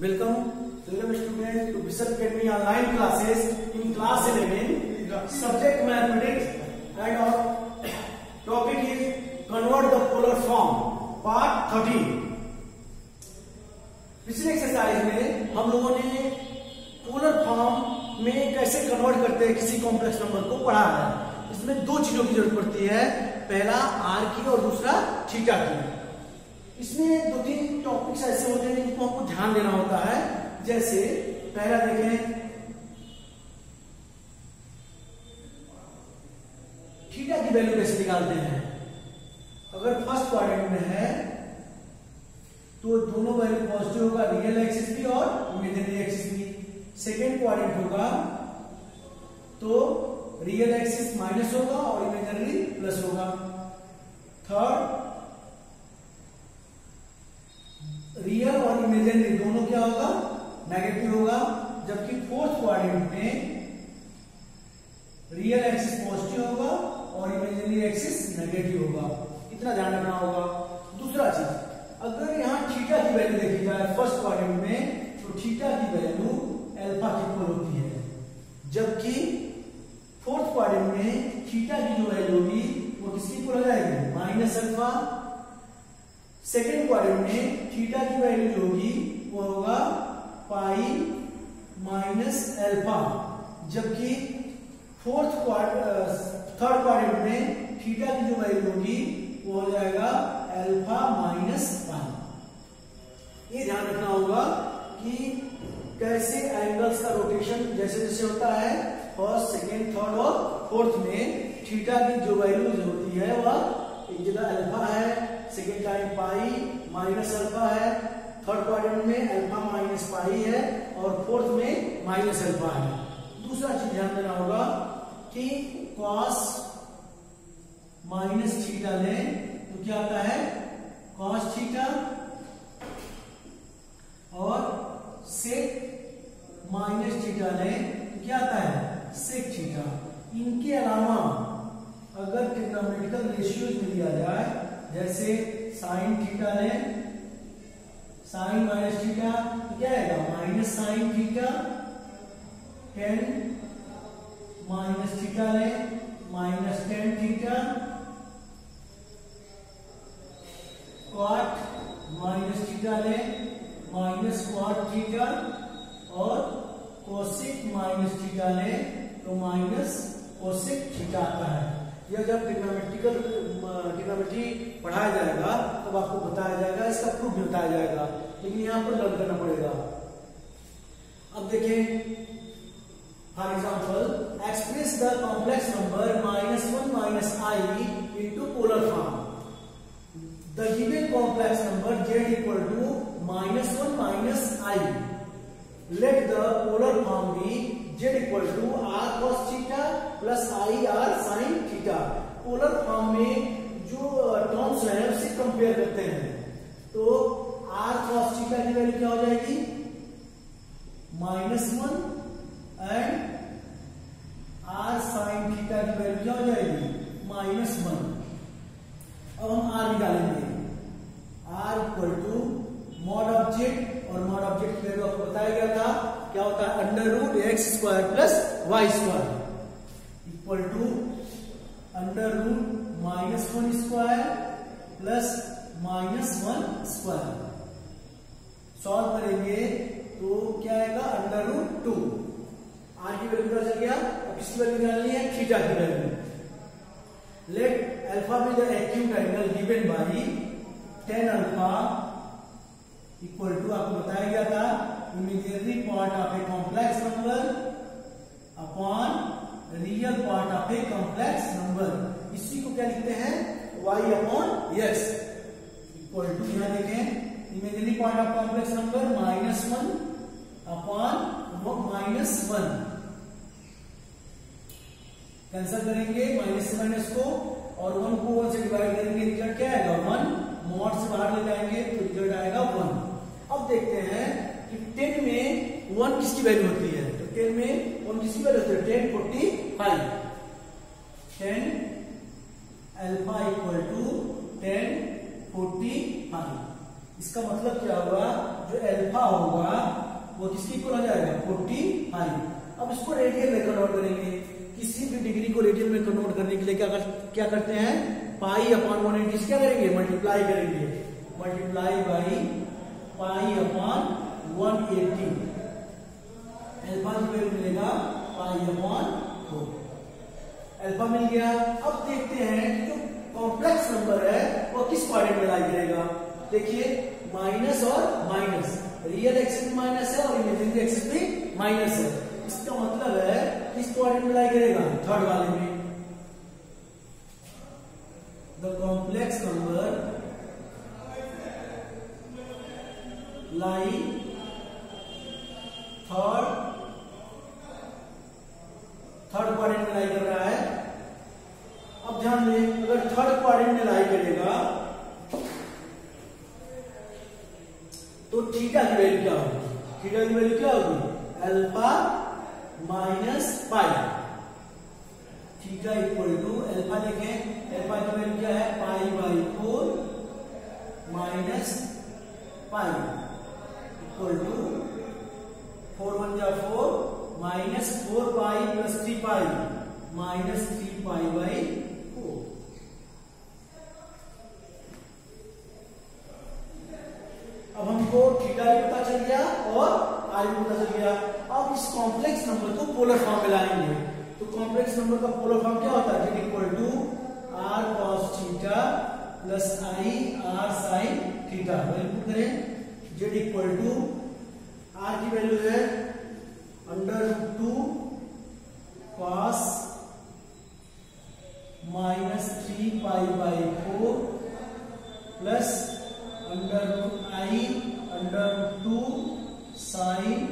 Welcome welcome student academy online classes in class 11 subject mathematics and और topic is convert the polar form part 13 पिछले exercise में हम लोगों ने polar form में कैसे कन्वर्ट करते हैं किसी कॉम्प्लेक्स नंबर को पढ़ा है। इसमें दो चीज़ों की ज़रूरत पड़ती है, पहला आर की और दूसरा थीटा की। इसमें दो तीन टॉपिक्स ऐसे होते हैं जिनको आपको ध्यान देना होता है। जैसे, पहला देखें। थीटा की वैल्यू कैसे निकालते हैं? अगर फ़र्स्ट क्वाड्रेंट में है तो दोनों वैल्यू पॉजिटिव होगा रियल एक्सिस भी और इमेजिनरी एक्सिस भी सेकेंड क्वाड्रेंट होगा तो रियल एक्सिस माइनस होगा और इमेजिनरी प्लस होगा। थर्ड रियल और दोनों क्या होगा? नेगेटिव होगा, जबकि फोर्थ क्वाड्रेंट में रियल एक्सिस पॉजिटिव होगा और इमेजिनरी एक्सिस नेगेटिव होगा। इतना ध्यान रखना होगा। दूसरा चीज़, अगर यहाँ थीटा की वैल्यू देखी जाए फ़र्स्ट क्वाड्रेंट में तो थीटा की वैल्यू अल्फ़ा की इक्वल होती है। जबकि फोर्थ क्वाड्रेंट में थीटा की जो वैल्यू होगी, वो किसकी इक्वल हो जाएगी? माइनस अल्फ़ा सेकेंड क्वाड्रेंट में थीटा की वैल्यू जो होगी, वो होगा पाई माइनस एल्फा जबकि फोर्थ थर्ड क्वाड्रेंट में थीटा की जो वैल्यू होगी, वो हो जाएगा एल्फा माइनस पाई ये ध्यान रखना होगा कि कैसे एंगल्स का रोटेशन जैसे जैसे होता है फ़र्स्ट सेकेंड थर्ड और फोर्थ में थीटा की जो वैल्यू होती है, वह एक जगह अल्फ़ा है second time pi minus alpha है थर्ड क्वाड्रेंट में अल्फ़ा माइनस पाई है, और फोर्थ में माइनस अल्फ़ा है। दूसरा चीज़ ध्यान देना होगा कि कॉस माइनस थीटा लें तो क्या आता है? कॉस थीटा और सेक माइनस थीटा लें तो क्या आता है? सेक थीटा इनके अलावा अगर ट्रिग्नोमेट्रिकल रेशियोज में लिया जाए जैसे साइन थीटा लें साइन माइनस थीटा क्या आएगा? Minus sine theta tan minus theta लें minus tan theta cot minus theta लें माइनस क्वाट थीटा और कोसिक माइनस थीटा लें तो माइनस कोसिक थीटा आता है। यह जब ट्रिग्नोमेट्रिकल ट्रिग्नोमेट्री पढ़ाया जाएगा, तब आपको बताया जाएगा, इसका प्रूफ भी बताया जाएगा, लेकिन यहाँ पर लर्न करना पड़ेगा। अब देखें for example express the complex number minus one minus i into polar form the given complex number z equal to minus one minus i let the polar form be z equal to r cos theta plus i r sine theta polar form में जो terms है उससे compare करते हैं। तो are cos theta की value क्या हो जाएगी? Minus one and r sine theta की वैल्यू क्या हो जाएगी? माइनस वन अब हम आर निकालेंगे। R equal to mod object और मॉड ऑब्जेक्ट की वैल्यू आपको बताया गया था, क्या होता है? Under root x square plus y square equal to under root minus one square plus minus one square solve करेंगे तो क्या आएगा? अंडर रूट टू आर की वैल्यू पता चल गया? अब किसकी वैल्यू निकालनी है थीटा की value let alpha be the acute angle given by tan alpha equal to आपको बताया गया था imaginary part of a complex number upon real part of a complex number इसी को क्या लिखते हैं? Y upon x equal to यहाँ देखें imaginary part of complex number minus one upon minus one cancel करेंगे माइनस से माइनस को, और वन को वन से डिवाइड करेंगे रिज़ल्ट क्या आएगा? वन मॉड से बाहर ले जाएँगे तो रिज़ल्ट आएगा वन देखते हैं कि टेन में वन किसकी वैल्यू होती है? तो टेन में वन किसकी वैल्यू होती है? Tan forty five tan alpha equal to tan forty five इसका मतलब क्या हुआ? जो अल्फ़ा होगा वो किसकी इक्वल हो जाएगा? फोर्टी फाइव अब इसको रेडियन में कन्वर्ट करेंगे। किसी भी डिग्री को रेडियन में कन्वर्ट करने के लिए क्या कर, क्या करते हैं? पाई अपॉन वन एटी क्या करेंगे मल्टीप्लाई करेंगे। Multiply by pi upon one eighty. Alpha की मिलेगा, पाई अपॉन फोर एल्फा मिल गया। अब देखते हैं जो कॉम्प्लेक्स नंबर है, वो किस क्वाड्रेंट में लाई करेगा देखिए माइनस और माइनस रियल एक्सिस माइनस है और इमेजिनरी एक्सिस भी माइनस है। इसका मतलब है, किस क्वाड्रेंट में लाई करेगा? थर्ड वाले में। The complex number lie third third quadrant में लाई कर रहा है। अब ध्यान दें, अगर थर्ड क्वाड्रेंट में लाई करेगा तो थीटा की वैल्यू क्या होगी? थीटा की वैल्यू क्या होगी? Alpha minus pi theta equal to alpha देखें अल्फ़ा की वैल्यू क्या है? Pi by four minus pi equal to four one जा four minus four pi plus three pi minus three pi by अब हमको थीटा भी पता चल गया और आई भी पता चल गया। अब इस कॉम्प्लेक्स नंबर को पोलर फॉर्म में लाएँगे। तो कॉम्प्लेक्स नंबर का पोलर फॉर्म क्या होता है? Equal to r cos theta plus i r sine theta value करें। जेड इक्वल टू आर की वैल्यू है under two cos minus three pi by four plus under root i under two sine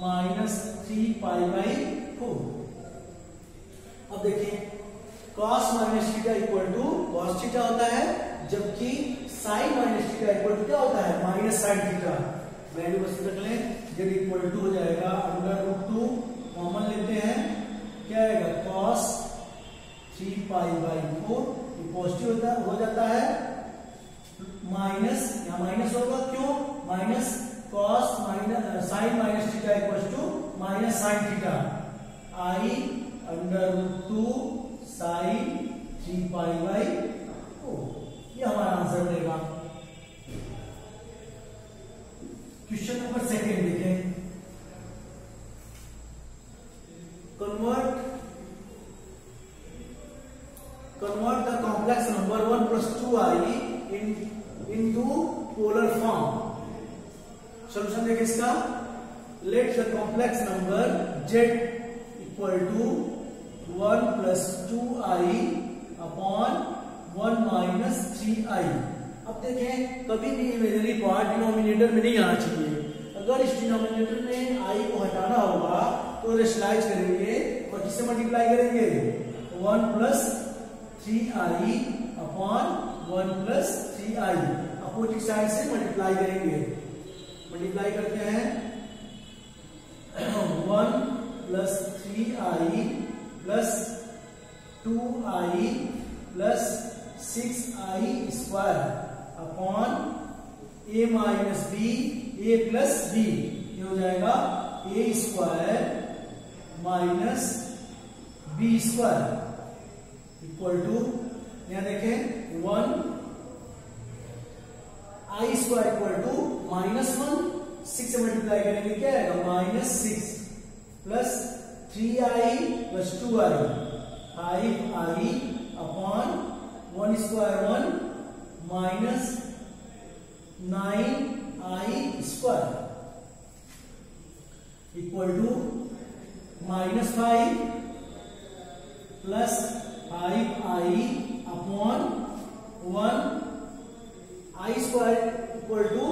minus three pi by four अब देखिए cos minus theta equal to cos theta होता है जबकि sin minus theta equal to क्या होता है? Minus sin theta. Value बस रख लें। जब इक्वल टू हो जाएगा अंडर रूट टू कॉमन लेते हैं। क्या आएगा? cos three pi by four ये पॉजिटिव हो जाता है। माइनस या माइनस होगा, क्यों? Minus cos minus sine minus theta equal to minus sine theta. I under root two sine three pi by ये हमारा आंसर देगा क्वेश्चन नंबर सेकेंड देखें convert convert the complex number one plus two i in into polar form solution देखे इसका। Let the complex number z equal to one plus two i upon 1 minus 3i अब देखें, कभी भी imaginary part denominator में नहीं आना चाहिए। अगर इस डिनोमिनेटर में आई को हटाना होगा तो रेशलाइज करेंगे और किससे मल्टीप्लाई करेंगे? 1 plus three i upon one plus three i. Opposite side से मल्टीप्लाई करेंगे। मल्टीप्लाई करते हैं। One plus three i plus two i plus six i square upon a minus b a plus b ये हो जाएगा a square minus b square equal to यहाँ देखें one i square equal to minus one six से multiply करेंगे, क्या आएगा? Minus six plus three i plus two i five i upon one square one minus nine i square equal to minus five plus five i upon one i square equal to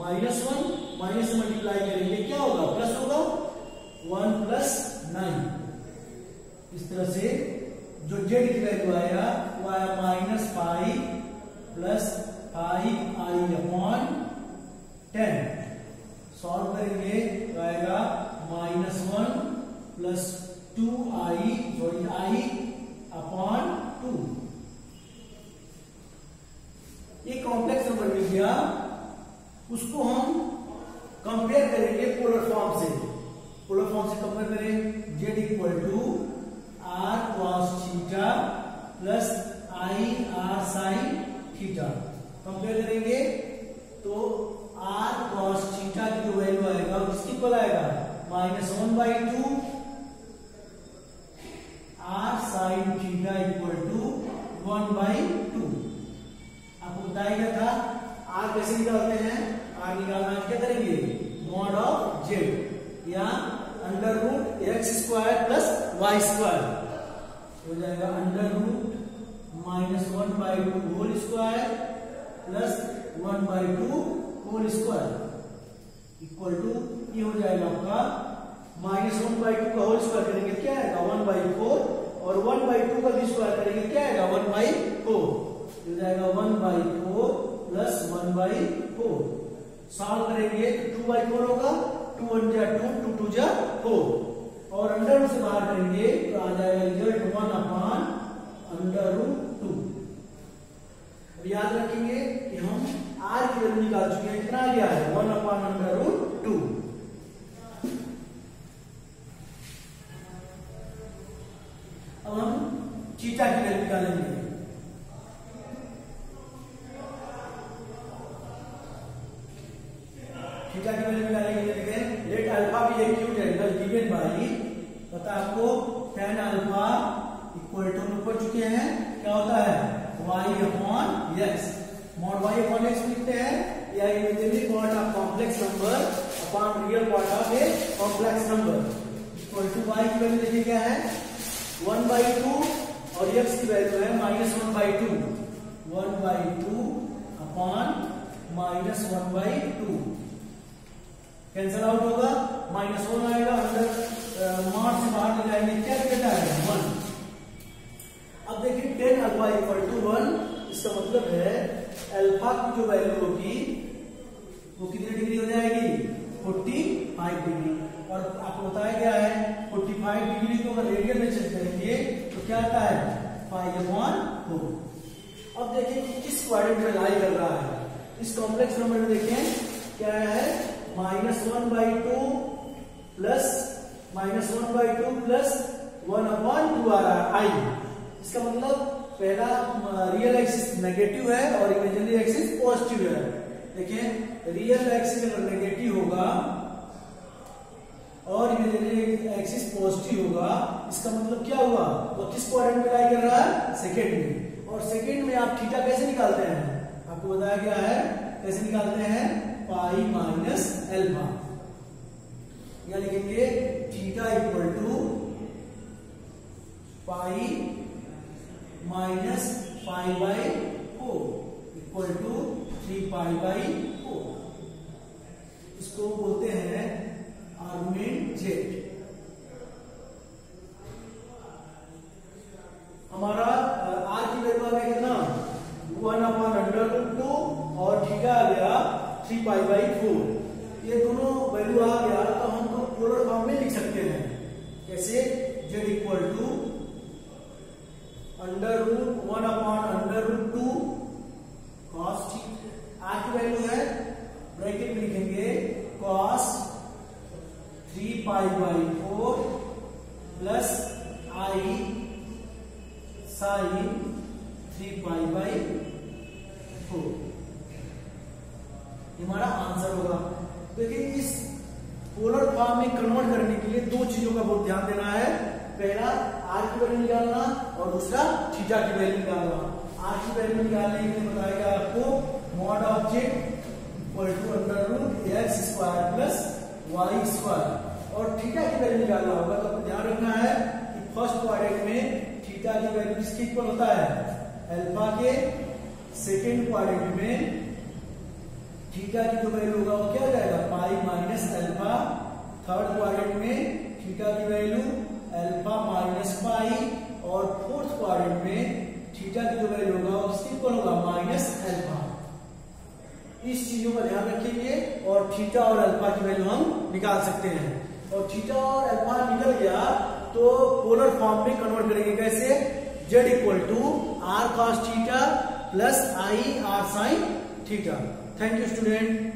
minus one. Minus multiply करेंगे, क्या होगा? Plus होगा? One plus nine. इस तरह से जो Z की value आया, वो आया minus five plus five i upon ten solve करेंगे तो आएगा minus one plus two i sorry i upon two ये कॉम्प्लेक्स नंबर मिल गया, उसको हम कंपेयर करेंगे पोलर फॉर्म से। पोलर फॉर्म से कंपेयर करें z equal to r cos theta plus i r sine theta compare करेंगे तो आर कॉस थीटा की जो वैल्यू आएगा किसकी इक्वल आएगा? Minus one by two r sine theta equal to one by two आपको बताया गया था आर कैसे निकालते हैं? आर निकालना क्या करेंगे? मॉड ऑफ़ जेड या under root x square plus y square हो जाएगा under root minus one by two whole square plus one by two whole square equal to ये हो जाएगा आपका माइनस वन बाई टू का होल स्क्वायर करेंगे क्या आएगा? वन बाई फोर और वन बाई टू का भी स्क्वायर करेंगे क्या आएगा? वन बाई फोर हो जाएगा one by four plus one by four solve करेंगे टू बाई फोर होगा टू वन जा टू टू टू जा फोर और अंडर रूट से बाहर करेंगे तो आ जाएगा result one upon under root two. अब याद रखेंगे कि हम आर की वैल्यू निकाल चुके हैं, कितना आ गया है? One upon under root two. अब हम चीटा की वैल्यू निकालेंगे थीटा की वैल्यू निकालेंगे देखें लेट अल्फ़ा भी एक्यूट एंगल गिवन बाई पता आपको टेन अल्फ़ा इक्वल टू में पढ़ चुके हैं क्या होता है y upon x mod y upon x लिखते हैं या imaginary part of complex number upon real part of a complex number equal to y की वैल्यू देखिए क्या है? वन बाई टू और एक्स की वैल्यू है minus one by two one by two upon minus one by two cancel out होगा minus one आएगा, अंदर मार्च से बाहर ले जाएँगे, क्या कितना आएगा वन अब देखिए tan alpha equal to one इसका मतलब है अल्फ़ा की जो वैल्यू होगी, वो कितनी डिग्री हो जाएगी? फोर्टी फाइव डिग्री और आपको बताया गया है फोर्टी फाइव डिग्री को अगर रेडियन में चेंज करेंगे तो क्या आता है? फाइव अपॉन फोर अब देखिए किस क्वाड्रेंट में लाई कर रहा है। इस कॉम्प्लेक्स नंबर में देखें, क्या है? Minus one by two plus minus one by two plus one upon two आ रहा है आई इसका मतलब पहला रियल एक्सिस नेगेटिव है और इमेजिनरी एक्सिस पॉजिटिव है। देखिए रियल एक्सिस अगर नेगेटिव होगा, और एक्सिस पॉजिटिव होगा, इसका मतलब क्या हुआ? वो किस क्वाड्रेंट में लाई कर रहा है? सेकेंड में। और सेकेंड में आप थीटा कैसे निकालते हैं? आपको बताया गया है, कैसे निकालते हैं? पाई माइनस एल्फा या लिखेंगे? Theta equal to pi minus five by four equal to three pi by four इसको बोलते हैं आर्गुमेंट जेड हमारा आर की वैल्यू आ गया कितना one upon under root two और थीटा आ गया थ्री पाई बाई फोर ये दोनों वैल्यू आ गया तो हम तो पोलर फॉर्म में लिख सकते हैं कैसे z equal to under root one upon under root two cos r की वैल्यू है ब्रैकेट में लिखेंगे cos three pi by four plus i sine three pi by four हमारा आंसर होगा। देखिए, इस पोलर फॉर्म में कन्वर्ट करने के लिए दो चीज़ों का बहुत ध्यान देना है। पहला आर की वैल्यू निकालना और दूसरा थीटा की वैल्यू निकालना। आर की वैल्यू निकालने के लिए बताएगा आपको mod z equal to under root x square plus y square और थीटा की वैल्यू निकालना होगा। तो ध्यान रखना है कि फ़र्स्ट क्वाड्रेंट में थीटा की वैल्यू किसके इक्वल होता है? अल्फ़ा के सेकेंड क्वाड्रेंट में थीटा की जो वैल्यू होगा वो क्या हो जाएगा? Pi minus alpha third quadrant में थीटा की वैल्यू अल्फ़ा माइनस पाई और फोर्थ क्वाड्रेंट में थीटा की जो वैल्यू होगा वो किसके इक्वल होगा? माइनस अल्फ़ा इस चीज़ों का ध्यान रखेंगे और थीटा और अल्फ़ा की वैल्यू हम निकाल सकते हैं। और थीटा और अल्फ़ा निकल गया तो पोलर फॉर्म में कन्वर्ट करेंगे कैसे? Z equal to r cos theta plus i r sine theta thank you student